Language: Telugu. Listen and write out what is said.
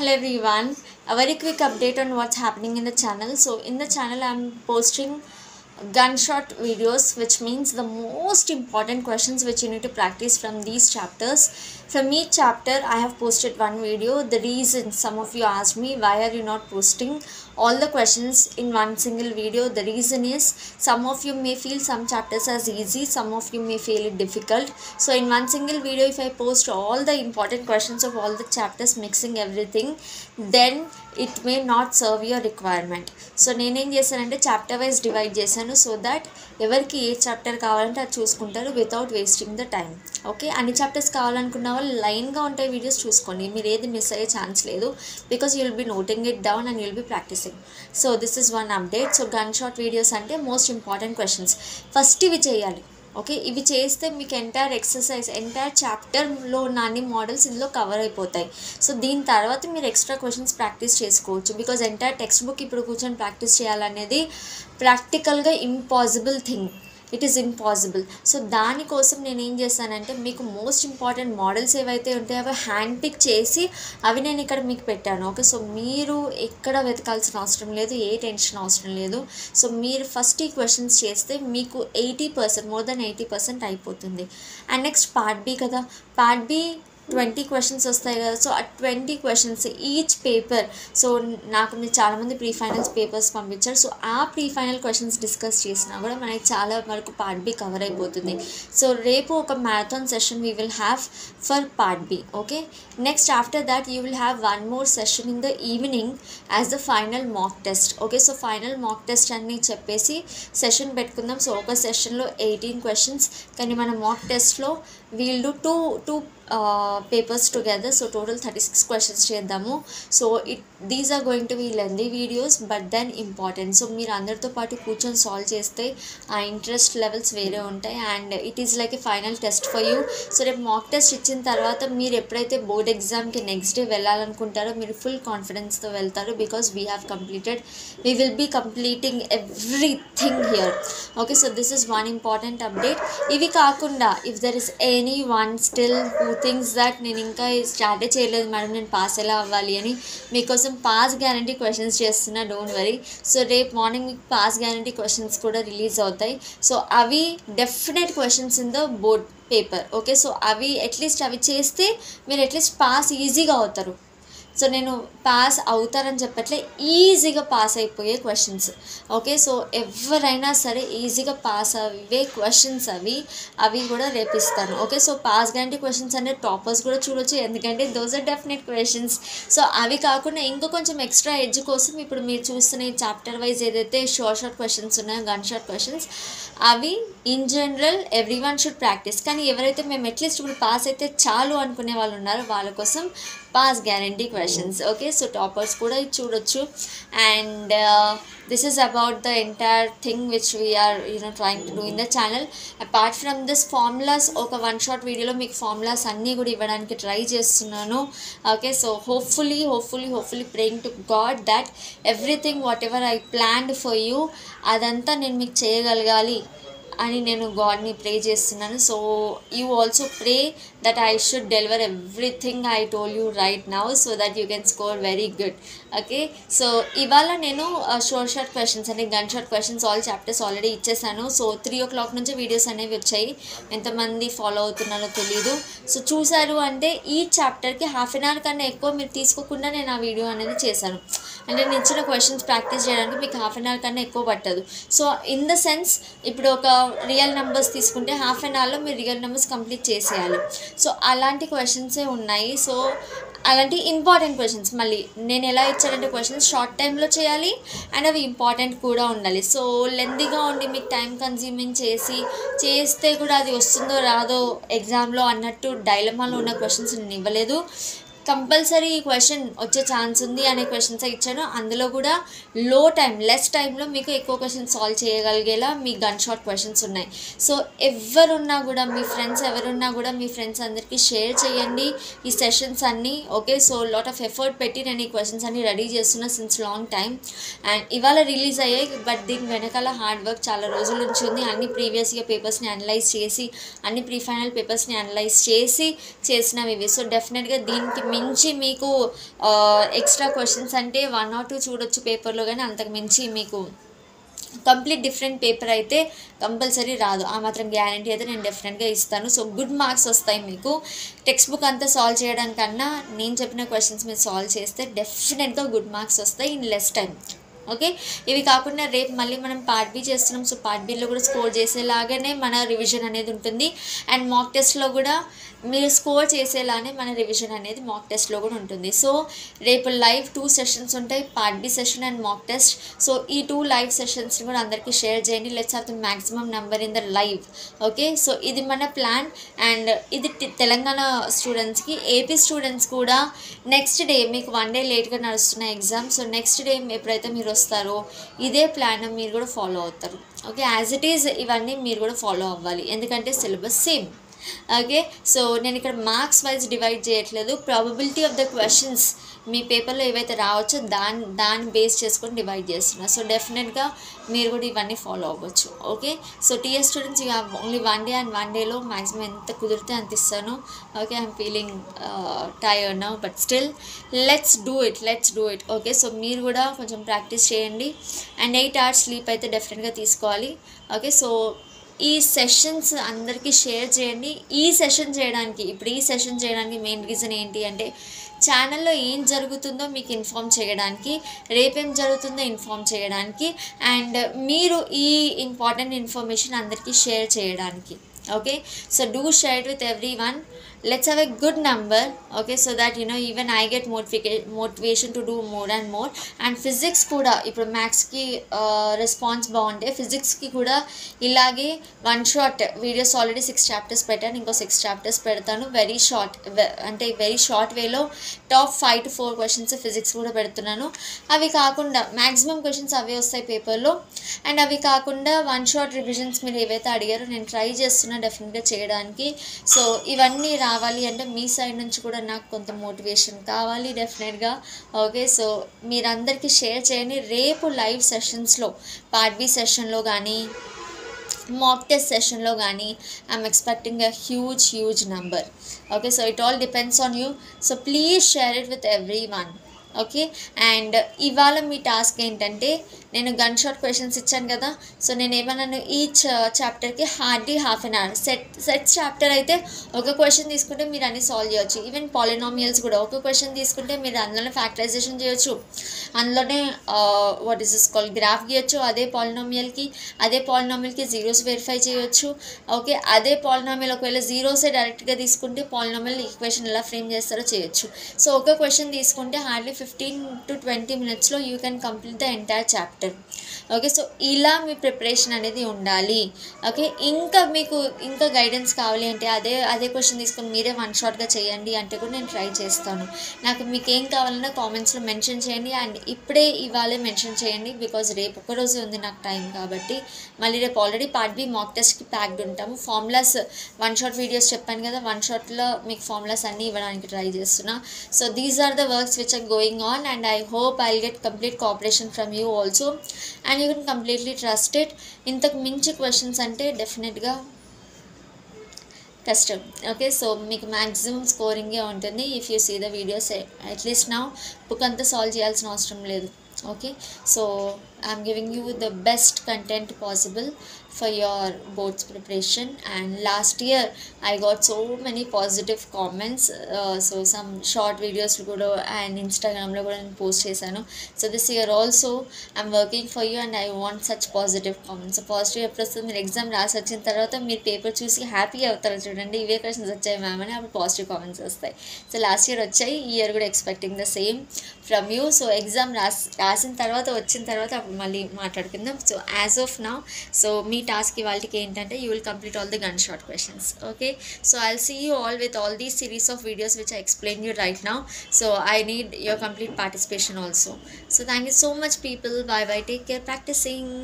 hello everyone a very quick update on what's happening in the channel so in the channel i'm posting gunshot videos which means the most important questions which you need to practice from these chapters From each chapter, I have posted one video. The reason some of you asked me why are you not posting all the questions in one single video, the reason is some of you may feel some chapters as easy, some of you may feel it difficult. So in one single video, if I post all the important questions of all the chapters, mixing everything, then it may not serve your requirement. So నేనేం చేశానంటే చాప్టర్ వైజ్ డివైడ్ చేశాను సో దట్ ఎవరికి ఏ చాప్టర్ కావాలంటే అది చూసుకుంటారు without wasting the time okay అన్ని చాప్టర్స్ కావాలనుకున్న ఆల్ లైన్గా ఉంటే వీడియోస్ చూసుకోండి మీరు ఏది మిస్ అయ్యే ఛాన్స్ లేదు because will be noting it down and you'll be practising so this is one update so gun shot videos అంటే మోస్ట్ ఇంపార్టెంట్ క్వశ్చన్స్ ఫస్ట్ ఇవి చేయాలి ఓకే ఇవి చేస్తే మీకు ఎంటైర్ ఎక్సర్సైజ్ ఎంటైర్ చాప్టర్లో ఉన్న అన్ని మోడల్స్ ఇందులో కవర్ అయిపోతాయి సో దీని తర్వాత మీరు ఎక్స్ట్రా క్వశ్చన్స్ ప్రాక్టీస్ చేసుకోవచ్చు బికాజ్ ఎంటైర్ టెక్స్ట్ బుక్ ఇప్పుడు కూర్చొని ప్రాక్టీస్ చేయాలనేది ప్రాక్టికల్గా impossible thing it is impossible so దానికోసం నేను ఏం చేశానంటే మీకు మోస్ట్ ఇంపార్టెంట్ మోడల్స్ ఏవైతే ఉంటాయో అవి హ్యాండ్ పిక్ చేసి అవి నేను ఇక్కడ మీకు పెట్టాను ఓకే సో మీరు ఎక్కడ వెతకాల్సిన అవసరం లేదు ఏ టెన్షన్ అవసరం లేదు సో మీరు ఫస్ట్ ఈ క్వశ్చన్స్ చేస్తే మీకు eighty percent more than eighty percent అయిపోతుంది అండ్ నెక్స్ట్ పార్ట్ బి కదా పార్ట్ బి ట్వంటీ క్వశ్చన్స్ వస్తాయి కదా సో ఆ twenty questions each paper so నాకు మీరు చాలామంది ప్రీ ఫైనల్స్ పేపర్స్ పంపించారు సో ఆ ప్రీ ఫైనల్ క్వశ్చన్స్ డిస్కస్ చేసినా కూడా మనకి చాలా వరకు పార్ట్ బి కవర్ అయిపోతుంది సో రేపు ఒక marathon session we will have for part B okay next after that you will have one more session in the evening as the final mock test okay so final mock test అని చెప్పేసి సెషన్ పెట్టుకుందాం సో ఒక సెషన్లో ఎయిటీన్ క్వశ్చన్స్ కానీ మన మాక్ టెస్ట్లో వీళ్ళు two two papers together so total thirty six questions చేద్దాము so it these are going to be lengthy videos but then important so మీరు అందరితో పాటు కూర్చొని సాల్వ్ చేస్తే ఆ ఇంట్రెస్ట్ లెవెల్స్ వేరే ఉంటాయి and it is like a final test for you so రేపు మాక్ టెస్ట్ ఇచ్చిన తర్వాత మీరు ఎప్పుడైతే బోర్డ్ ఎగ్జామ్కి నెక్స్ట్ డే వెళ్ళాలనుకుంటారో మీరు ఫుల్ కాన్ఫిడెన్స్తో వెళ్తారు because we have completed we will be completing everything here okay so this is one important update ఇవి కాకుండా if there is any one still who things that నేను ఇంకా స్టార్టే చేయలేదు మేడం నేను పాస్ ఎలా అవ్వాలి అని మీకోసం పాస్ గ్యారంటీ క్వశ్చన్స్ చేస్తున్నా డోంట్ వరీ సో రేపు మార్నింగ్ మీకు పాస్ గ్యారంటీ క్వశ్చన్స్ కూడా రిలీజ్ అవుతాయి సో అవి definite questions in the board paper okay so అవి అట్లీస్ట్ అవి చేస్తే మీరు అట్లీస్ట్ పాస్ ఈజీగా అవుతారు సో నేను పాస్ అవుతారని చెప్పట్లే ఈజీగా పాస్ అయిపోయే క్వశ్చన్స్ ఓకే సో ఎవరైనా సరే ఈజీగా పాస్ అయ్యే క్వశ్చన్స్ అవి అవి కూడా రేపిస్తాను okay so pass guarantee questions అనే టాపర్స్ కూడా చూడొచ్చు ఎందుకంటే those are definite questions so అవి కాకుండా ఇంకా కొంచెం ఎక్స్ట్రా ఎడ్జ్ కోసం ఇప్పుడు మీరు చూస్తున్న చాప్టర్ వైజ్ ఏదైతే షార్ట్ షార్ట్ క్వశ్చన్స్ ఉన్నాయో గన్ షార్ట్ క్వశ్చన్స్ అవి in general everyone should practice కానీ ఎవరైతే మేము అట్లీస్ట్ ఇప్పుడు పాస్ అయితే చాలు అనుకునే వాళ్ళు ఉన్నారో వాళ్ళ కోసం pass guarantee questions okay so toppers కూడా ఇది చూడొచ్చు and this is about the entire thing which we are you know trying to do in the channel apart from this formulas ఒక వన్ షార్ట్ వీడియోలో మీకు ఫార్ములాస్ అన్నీ కూడా ఇవ్వడానికి ట్రై చేస్తున్నాను okay so hopefully hopefully hopefully praying to God that everything whatever I planned for you అదంతా నేను మీకు చేయగలగాలి అని నేను గాడ్ని ప్రే చేస్తున్నాను so you also pray that I should deliver everything I told you right now so that you can score very good okay so ఇవాళ నేను షోర్ షార్ట్ క్వశ్చన్స్ అంటే gun short questions all chapters already ఇచ్చేసాను సో త్రీ ఓ క్లాక్ నుంచి వీడియోస్ అనేవి వచ్చాయి ఎంతమంది ఫాలో అవుతున్నారో తెలీదు సో చూశారు అంటే ఈ చాప్టర్కి హాఫ్ అన్ అవర్ కన్నా ఎక్కువ మీరు తీసుకోకుండా నేను ఆ వీడియో అనేది చేశాను అంటే నేను ఇచ్చిన క్వశ్చన్స్ ప్రాక్టీస్ చేయడానికి మీకు హాఫ్ అన్ అవర్ కన్నా ఎక్కువ పట్టదు సో ఇన్ ద సెన్స్ ఇప్పుడు ఒక రియల్ నెంబర్స్ తీసుకుంటే హాఫ్ అన్ అవర్లో మీరు రియల్ నెంబర్స్ కంప్లీట్ చేసేయాలి సో అలాంటి క్వశ్చన్సే ఉన్నాయి సో అలాంటి ఇంపార్టెంట్ క్వశ్చన్స్ మళ్ళీ నేను ఎలా ఇచ్చానంటే క్వశ్చన్స్ షార్ట్ టైంలో చేయాలి అండ్ అవి ఇంపార్టెంట్ కూడా ఉండాలి సో లెందీగా ఉండి మీకు టైం కన్జ్యూమింగ్ చేసి చేస్తే కూడా అది వస్తుందో రాదో ఎగ్జామ్లో అన్నట్టు డైలమాలో ఉన్న క్వశ్చన్స్ నేను ఇవ్వలేదు కంపల్సరీ ఈ క్వశ్చన్ వచ్చే ఛాన్స్ ఉంది అనే క్వశ్చన్స్ ఇచ్చాను అందులో కూడా లో టైం లెస్ టైంలో మీకు ఎక్కువ క్వశ్చన్స్ సాల్వ్ చేయగలిగేలా మీ గన్ షాట్ క్వశ్చన్స్ ఉన్నాయి సో ఎవరున్నా కూడా మీ ఫ్రెండ్స్ ఎవరున్నా కూడా మీ ఫ్రెండ్స్ అందరికీ షేర్ చేయండి ఈ సెషన్స్ అన్నీ okay so lot of effort పెట్టి నేను ఈ క్వశ్చన్స్ అన్నీ రెడీ చేస్తున్నా సిన్స్ లాంగ్ టైం అండ్ ఇవాళ రిలీజ్ అయ్యాయి బట్ దీని వెనకాల హార్డ్ వర్క్ చాలా రోజుల నుంచి ఉంది అన్ని ప్రీవియస్గా పేపర్స్ని అనలైజ్ చేసి అన్ని ప్రీఫైనల్ పేపర్స్ని అనలైజ్ చేసి చేసినవి సో డెఫినెట్గా దీనికి మీ మించి మీకు ఎక్స్ట్రా క్వశ్చన్స్ అంటే వన్ ఆర్ టూ చూడొచ్చు పేపర్లో కానీ అంతకు మించి మీకు కంప్లీట్ డిఫరెంట్ పేపర్ అయితే కంపల్సరీ రాదు ఆ మాత్రం గ్యారంటీ అయితే నేను డెఫినెట్గా ఇస్తాను సో గుడ్ మార్క్స్ వస్తాయి మీకు టెక్స్ట్ బుక్ అంతా సాల్వ్ చేయడం కన్నా నేను చెప్పిన క్వశ్చన్స్ మీరు సాల్వ్ చేస్తే డెఫినెట్గా గుడ్ మార్క్స్ వస్తాయి ఇన్ లెస్ టైం ఓకే ఇవి కాకుండా రేపు మళ్ళీ మనం పార్ట్ బి చేస్తున్నాం సో పార్ట్ బిలో కూడా స్కోర్ చేసేలాగానే మన రివిజన్ అనేది ఉంటుంది అండ్ మాక్ టెస్ట్లో కూడా మీరు స్కోర్ చేసేలానే మన రివిజన్ అనేది మాక్ టెస్ట్లో కూడా ఉంటుంది సో రేపు లైవ్ టూ సెషన్స్ ఉంటాయి part B session and mock test so ఈ టూ లైవ్ సెషన్స్ కూడా అందరికీ షేర్ చేయండి let's off the maximum number in the live okay so ఇది మన ప్లాన్ అండ్ ఇది తెలంగాణ స్టూడెంట్స్కి ఏపీ స్టూడెంట్స్ కూడా నెక్స్ట్ డే మీకు వన్ డే లేట్గా నడుస్తున్న ఎగ్జామ్ సో నెక్స్ట్ డే ఎప్పుడైతే మీరు చేస్తారో ఇదే ప్లాన్ మీరు కూడా ఫాలో అవుతారు ఓకే యాజ్ ఇట్ ఈజ్ ఇవన్నీ మీరు కూడా ఫాలో అవ్వాలి ఎందుకంటే సిలబస్ సేమ్ ఓకే సో నేను ఇక్కడ మార్క్స్ వైజ్ డివైడ్ చేయట్లేదు ప్రాబబిలిటీ ఆఫ్ ద క్వశ్చన్స్ మీ పేపర్లో ఏవైతే రావచ్చో దాని దాన్ని బేస్ చేసుకొని డివైడ్ చేస్తున్నా సో డెఫినెట్గా మీరు కూడా ఇవన్నీ ఫాలో అవ్వచ్చు ఓకే సో టీఎస్ స్టూడెంట్స్ ఇక only one day and one డేలో మ్యాక్సిమం ఎంత కుదిరితే అంత ఇస్తాను okay I'm feeling tired now but still let's do it let's do it okay so మీరు కూడా కొంచెం ప్రాక్టీస్ చేయండి అండ్ ఎయిట్ అవర్స్ స్లీప్ అయితే డెఫినెట్గా తీసుకోవాలి ఓకే సో ఈ సెషన్స్ అందరికీ షేర్ చేయండి ఈ సెషన్ చేయడానికి ఇప్పుడు ఈ సెషన్ చేయడానికి మెయిన్ రీజన్ ఏంటి అంటే ఛానల్లో ఏం జరుగుతుందో మీకు ఇన్ఫామ్ చేయడానికి రేపేం జరుగుతుందో ఇన్ఫామ్ చేయడానికి అండ్ మీరు ఈ ఇంపార్టెంట్ ఇన్ఫర్మేషన్ అందరికీ షేర్ చేయడానికి okay so do share with everyone let's have good number okay so so that you know even i get motivation to do more and more and physics కూడా ఇప్పుడు మ్యాథ్స్కి రెస్పాన్స్ బాగుండే ఫిజిక్స్కి కూడా ఇలాగే one short videos already six chapters పెట్టాను ఇంకో సిక్స్ చాప్టర్స్ పెడతాను వెరీ షార్ట్ అంటే వెరీ షార్ట్ వేలో top five to four questions physics కూడా పెడుతున్నాను అవి కాకుండా మ్యాక్సిమం క్వశ్చన్స్ అవే వస్తాయి పేపర్లో అండ్ అవి కాకుండా వన్ షార్ట్ రివిజన్స్ మీరు ఏవైతే అడిగారో నేను ట్రై చేస్తున్నా డెఫినెట్గా చేయడానికి సో ఇవన్నీ రా రావాలి అంటే మీ సైడ్ నుంచి కూడా నాకు కొంత మోటివేషన్ కావాలి డెఫినెట్గా ఓకే సో మీరందరికీ షేర్ చేయండి రేపు లైవ్ సెషన్స్లో పార్ట్ బి సెషన్లో కానీ మాక్ టెస్ట్ సెషన్లో కానీ I'm expecting a huge huge number okay so it all depends on you so please share it with everyone okay and ఇవాళ మీ టాస్క్ ఏంటంటే నేను గన్ షార్ట్ క్వశ్చన్స్ ఇచ్చాను కదా సో నేను ఏమన్నాను each చాప్టర్కి hardly half an hour set set chapter అయితే ఒక క్వశ్చన్ తీసుకుంటే మీరు అన్ని సాల్వ్ చేయొచ్చు ఈవెన్ పాలినామియల్స్ కూడా ఒక క్వశ్చన్ తీసుకుంటే మీరు అందులోనే ఫ్యాక్టరైజేషన్ చేయొచ్చు అందులోనే what is is call graph గీయొచ్చు అదే పాలినామియల్కి అదే పాలినామియల్కి జీరోస్ వెరిఫై చేయొచ్చు ఓకే అదే పాలినామియల్ ఒకవేళ జీరోసే డైరెక్ట్గా తీసుకుంటే పాలినామియల్ క్వశ్చన్ ఎలా ఫ్రేమ్ చేస్తారో చేయొచ్చు సో ఒక క్వశ్చన్ తీసుకుంటే hardly 15 to 20 minutes lo you can complete the entire chapter. Okay so ఇలా మీ ప్రిపరేషన్ అనేది ఉండాలి ఓకే ఇంకా మీకు ఇంకా గైడెన్స్ కావాలి అంటే అదే అదే క్వశ్చన్ తీసుకొని మీరే వన్ షాట్గా చేయండి అంటే కూడా నేను ట్రై చేస్తాను నాకు మీకు ఏం కావాలన్నా కామెంట్స్లో మెన్షన్ చేయండి అండ్ ఇప్పుడే ఇవాళే మెన్షన్ చేయండి బికాజ్ రేపు ఒక్కరోజు ఉంది నాకు టైం కాబట్టి మళ్ళీ రేపు ఆల్రెడీ పార్ట్ బి మాక్ టెస్ట్కి ప్యాక్డ్ ఉంటాము ఫార్ములాస్ వన్ షార్ట్ వీడియోస్ చెప్పాను కదా వన్ షార్ట్లో మీకు ఫార్ములాస్ అన్నీ ఇవ్వడానికి ట్రై చేస్తున్నా so these are the works which are going on and I hope I get complete cooperation from you also and and you can completely trust it ఇంతకు మించి క్వశ్చన్స్ అంటే డెఫినెట్గా కష్టం ఓకే సో మీకు మ్యాక్సిమం స్కోరింగే ఉంటుంది if you see the videos at least నా బుక్ అంతా సాల్వ్ చేయాల్సిన అవసరం లేదు okay so I'm giving you the best content possible for your boards preparation and last year I got so many positive comments so so short videos కూడా అండ్ and కూడా నేను పోస్ట్ చేశాను so this year also I'm working for you and I want such positive comments positive ఎప్పుడు వస్తుంది మీరు ఎగ్జామ్ రాసి వచ్చిన తర్వాత మీరు పేపర్ చూసి హ్యాపీ అవుతారు చూడండి ఇవే క్వశ్చన్స్ వచ్చాయి మ్యామ్ అని అప్పుడు పాజిటివ్ కామెంట్స్ వస్తాయి సో లాస్ట్ ఇయర్ వచ్చాయి ఈ ఇయర్ కూడా expecting the same from you so exam రాసి రాసిన తర్వాత వచ్చిన తర్వాత అప్పుడు మళ్ళీ మాట్లాడుకుందాం so as of now so మీ మీ టాస్క్ ఇవాళకి ఏంటంటే you will complete all the gun short questions okay so I see you all with all these series of videos which I explain you right now so I need your complete participation also so thank you so much people bye bye take care practicing